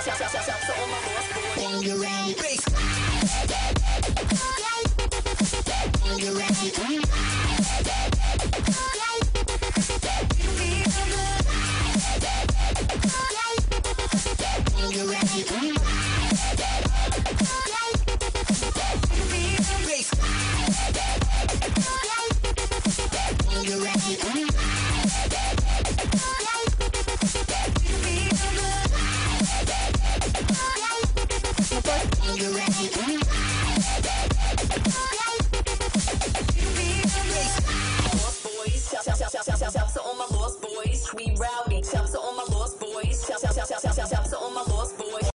When you're you're ready, Boys, so all my lost boys, we rowdy, shout,